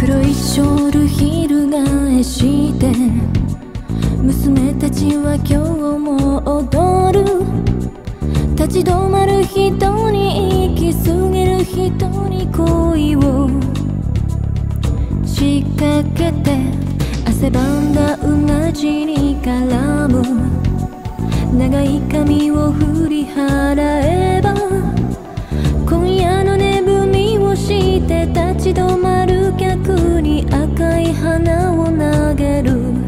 黒いショール翻して娘たちは今日も踊る。立ち止まる人に行き過ぎる人に恋を。仕掛けて汗ばんだうなじに絡む。長い髪を振り払えばて立ち止まる客に赤い花を投げる。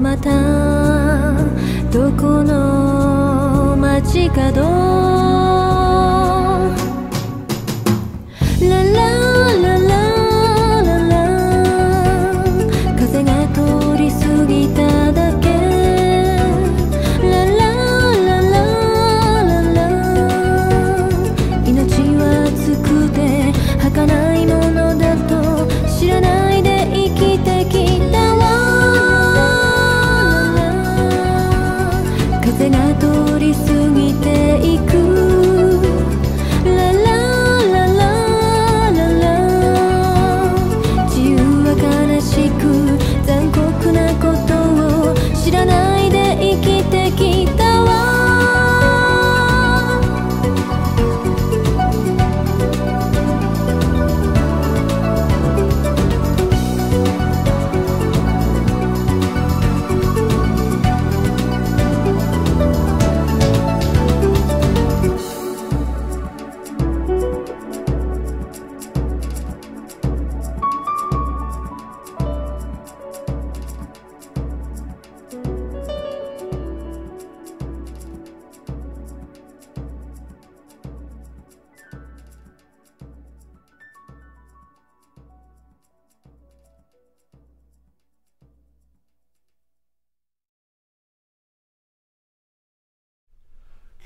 またどこの街角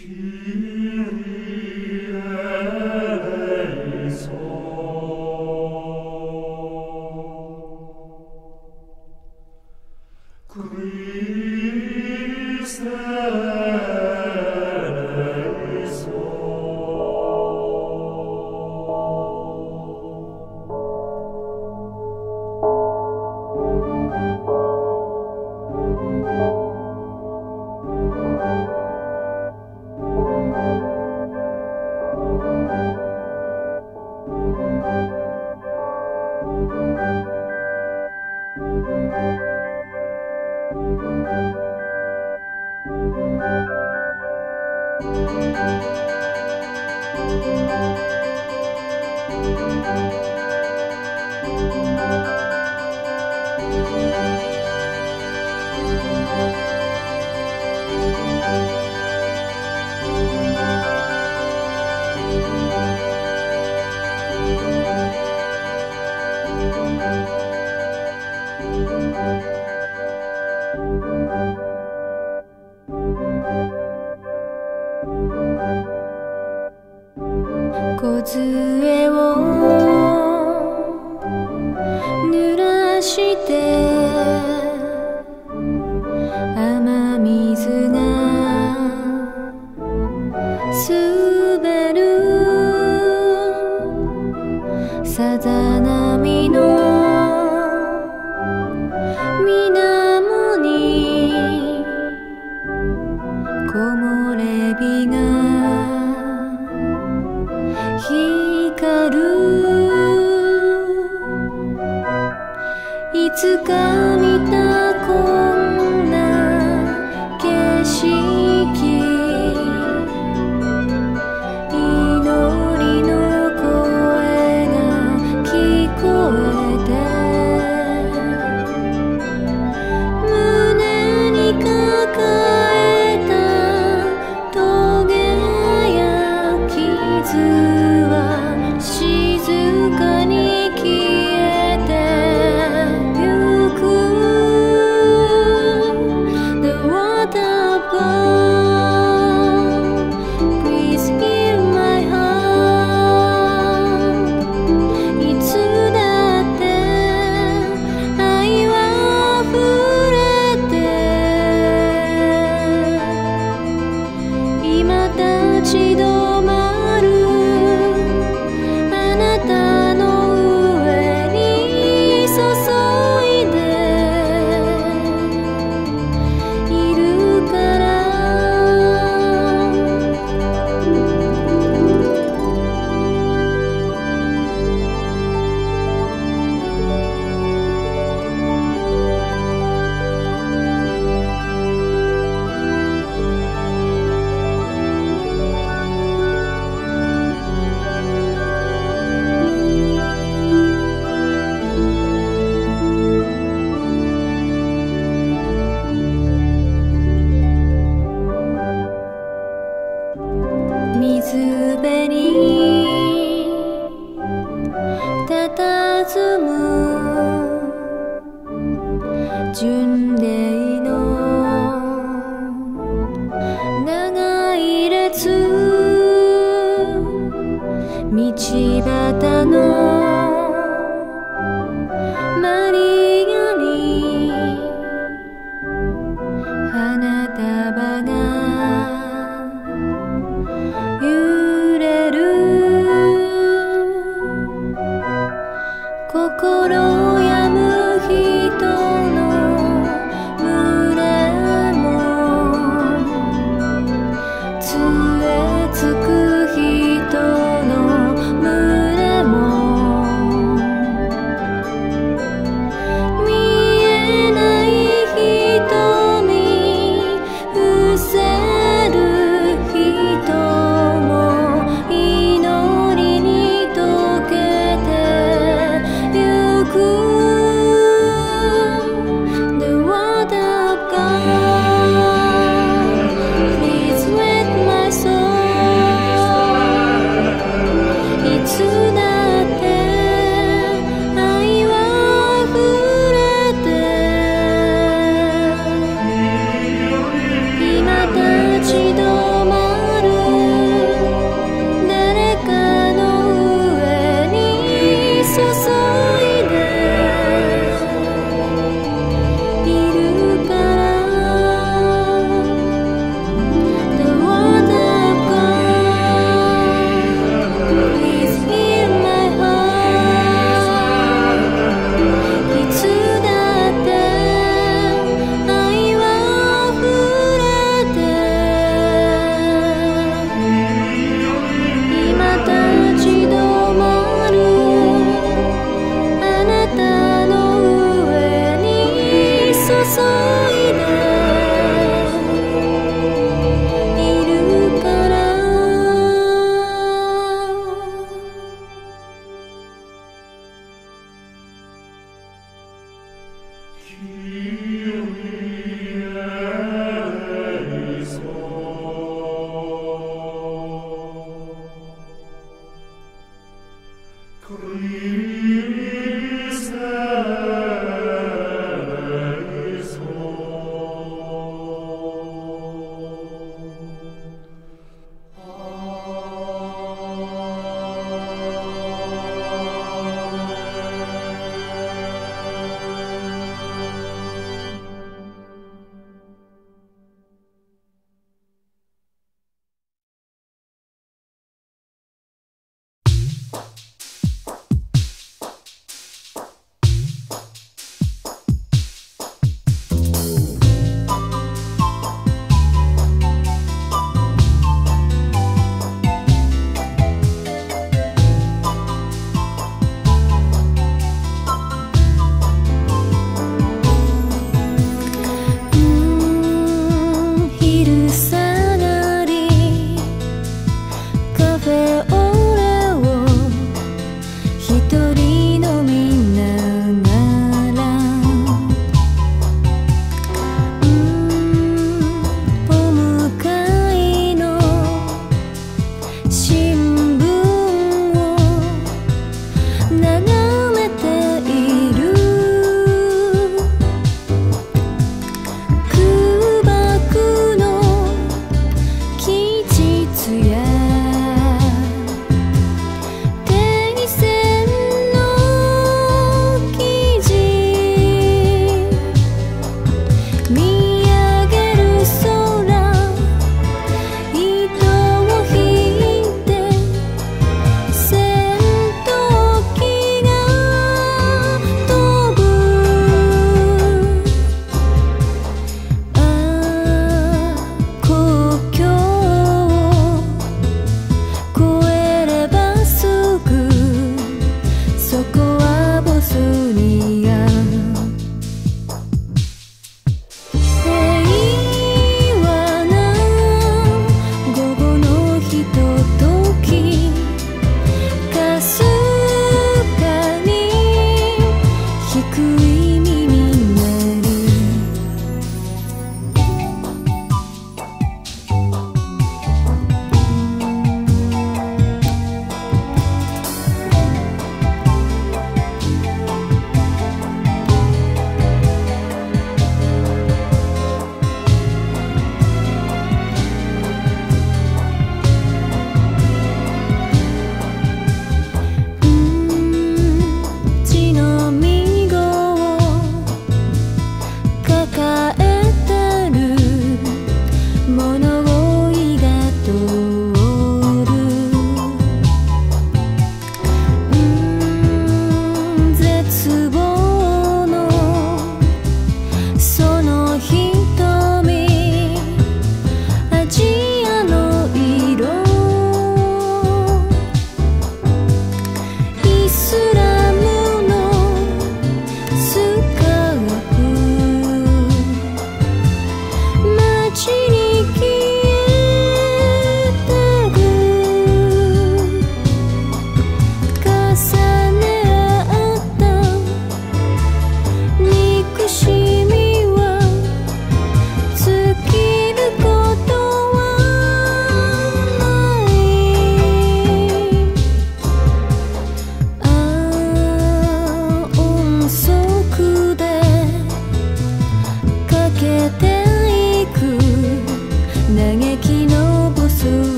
Cute. 濡らして You. 那年。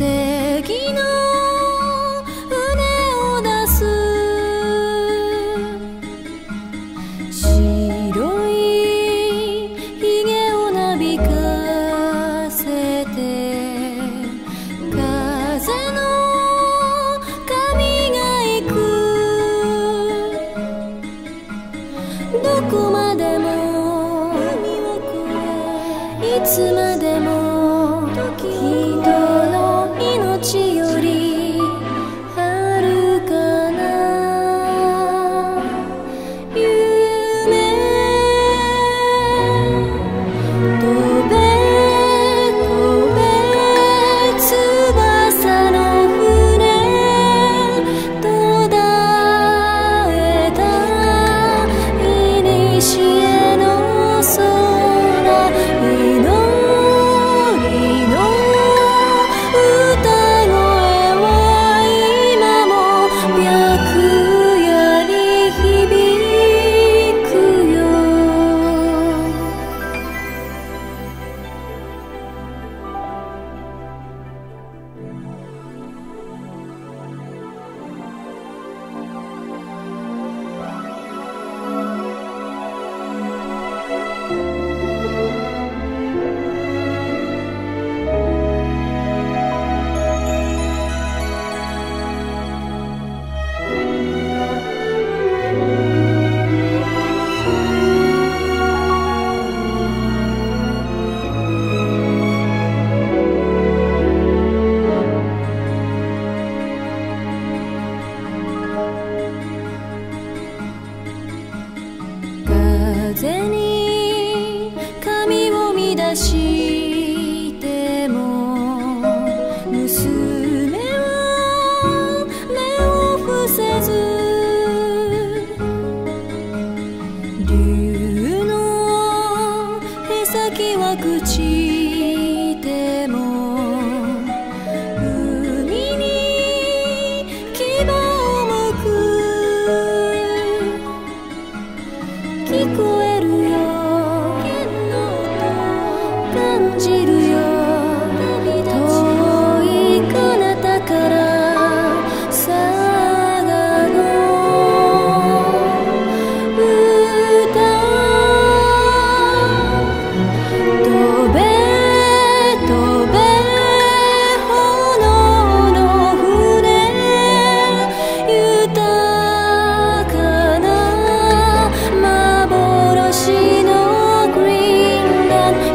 sé.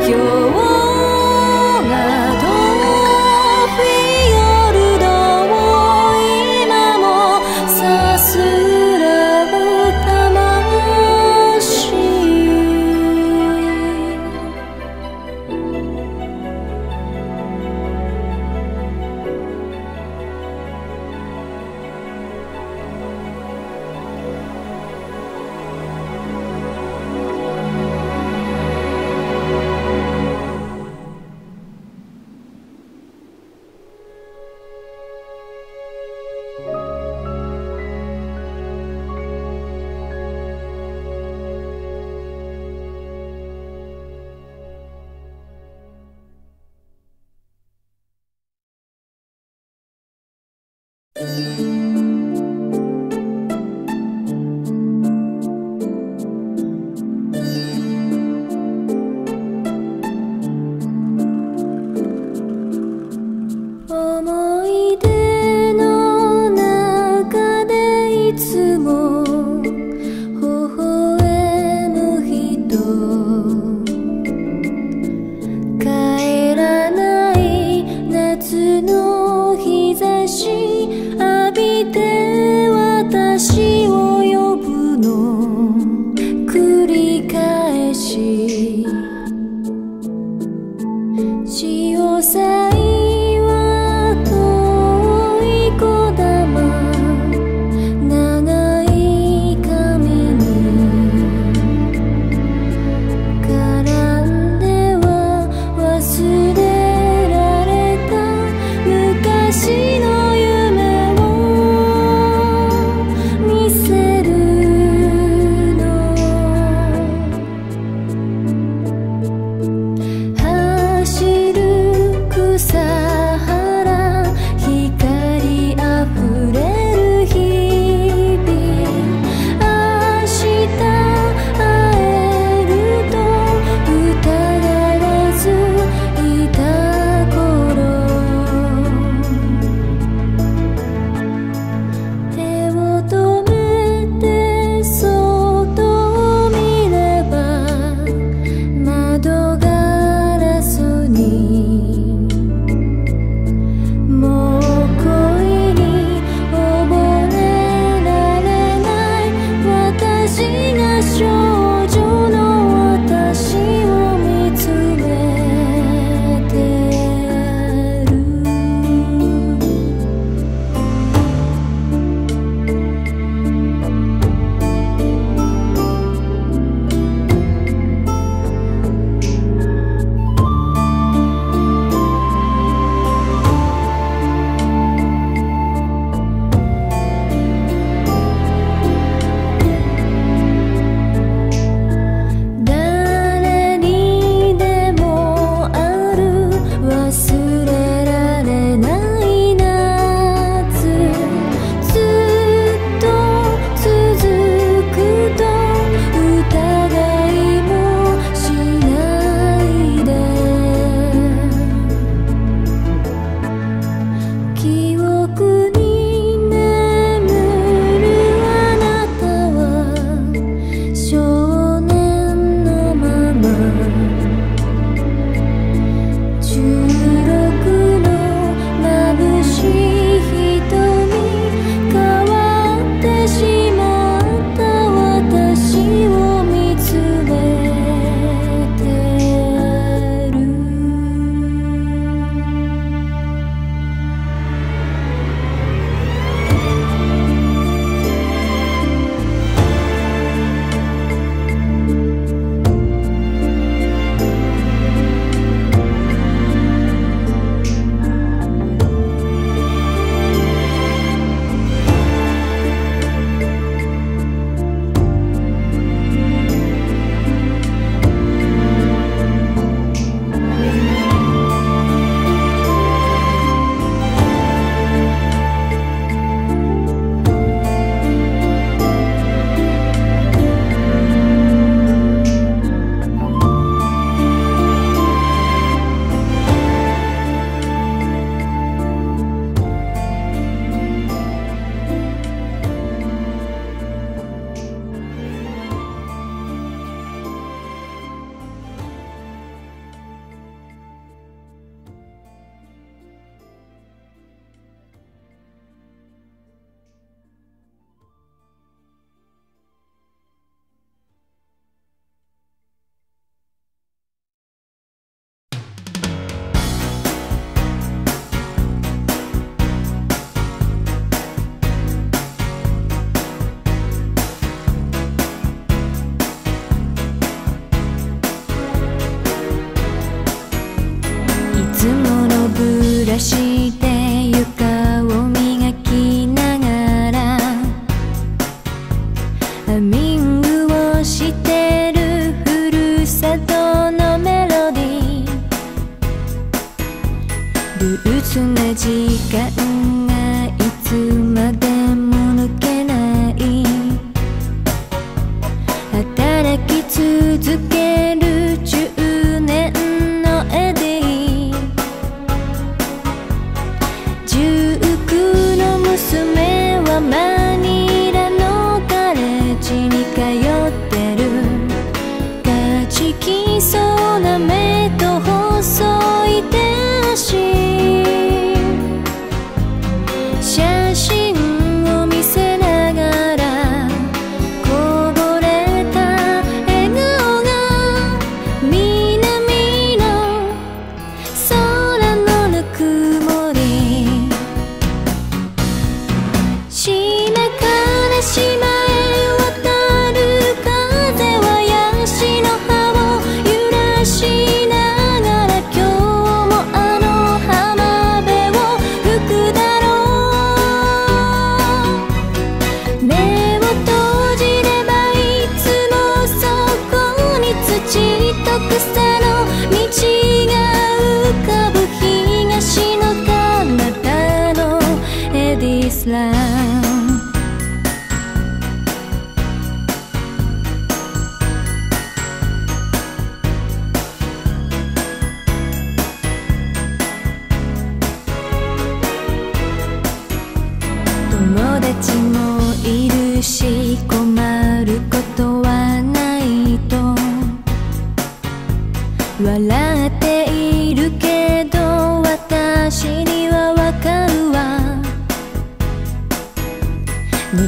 You.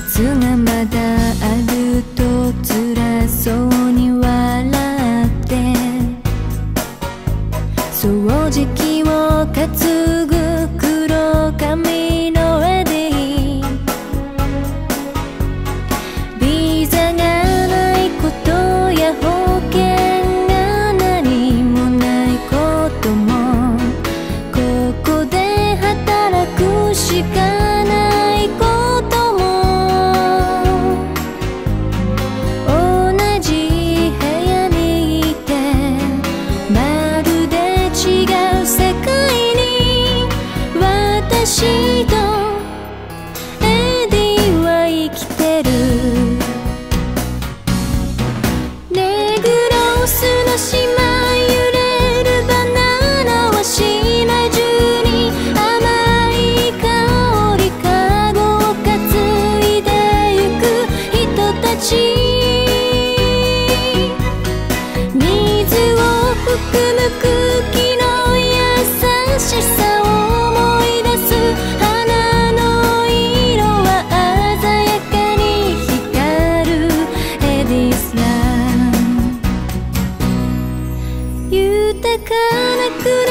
つがま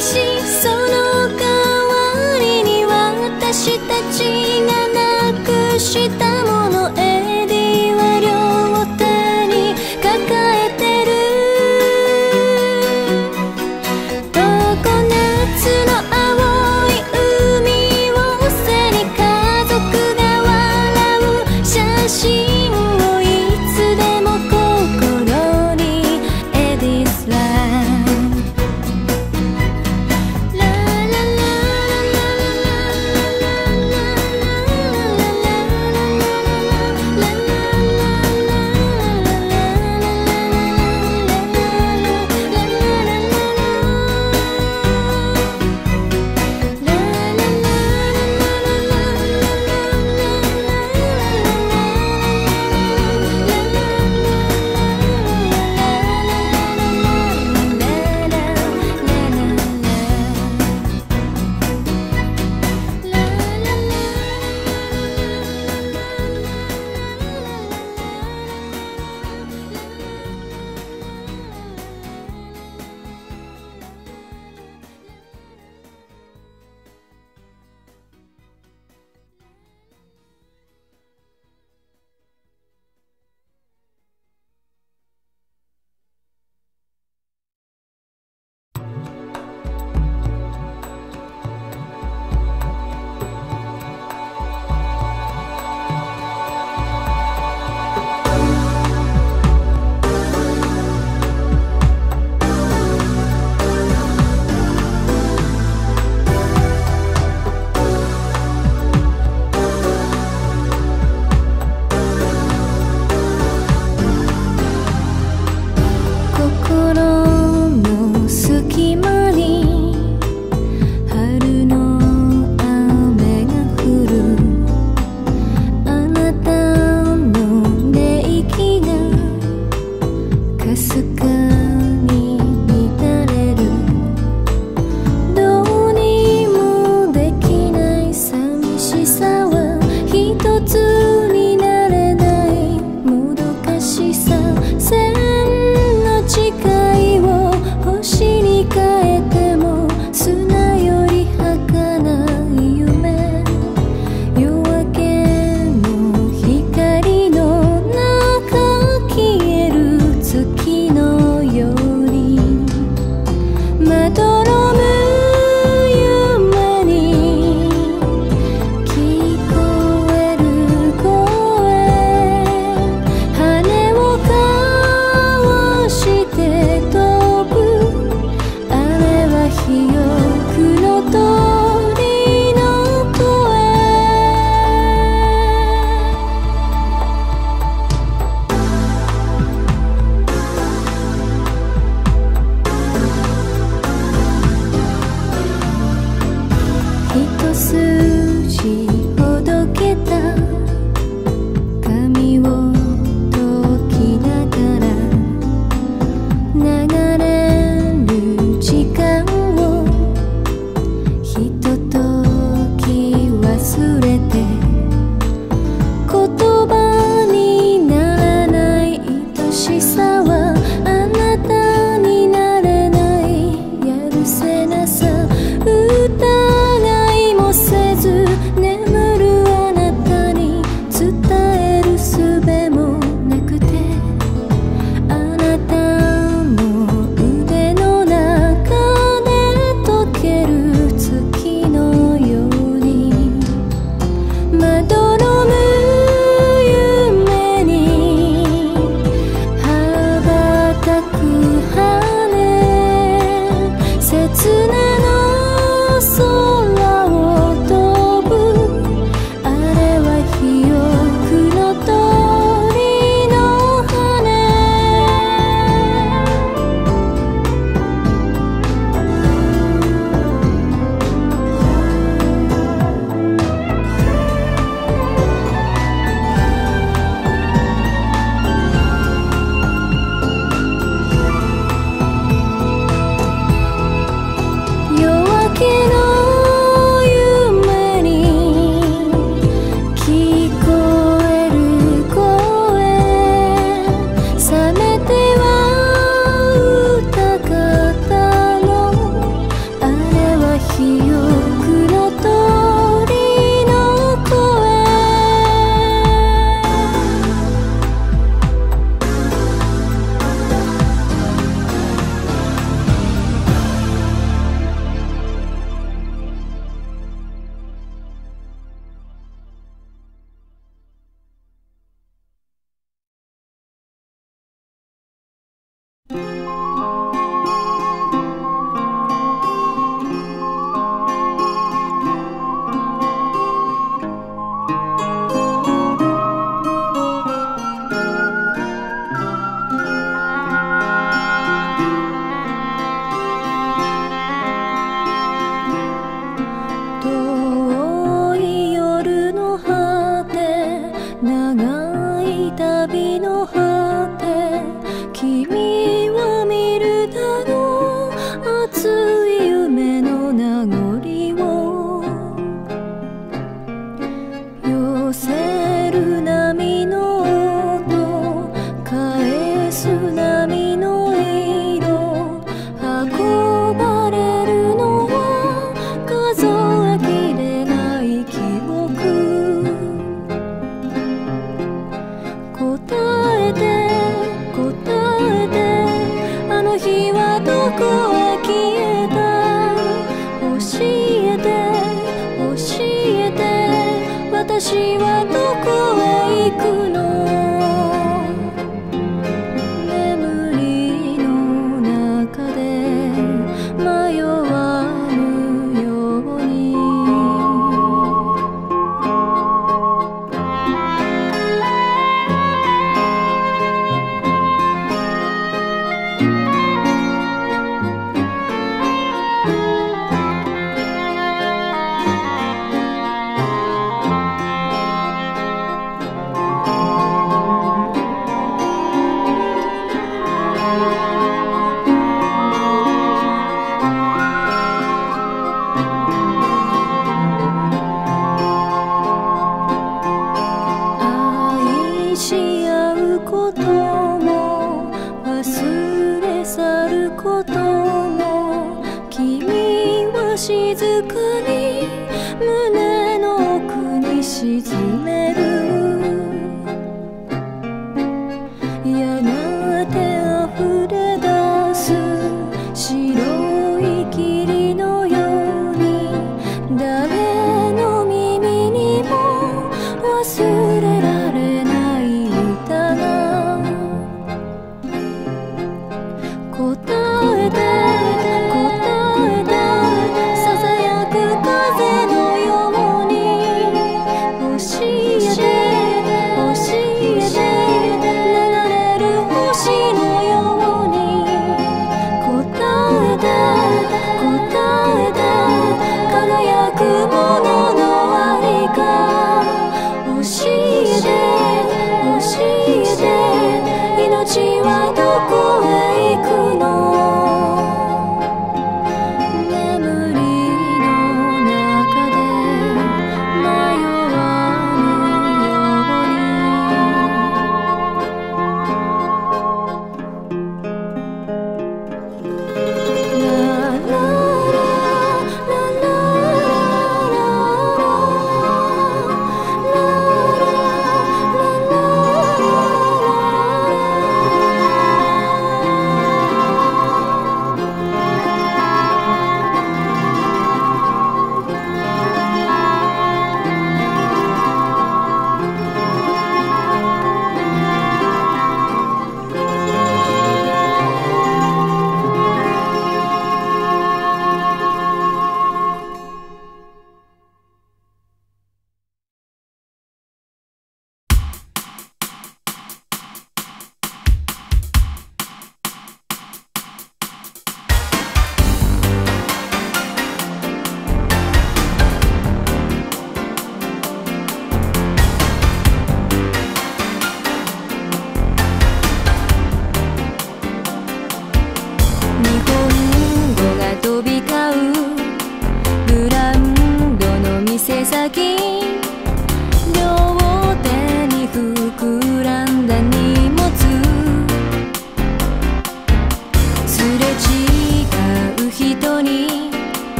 心。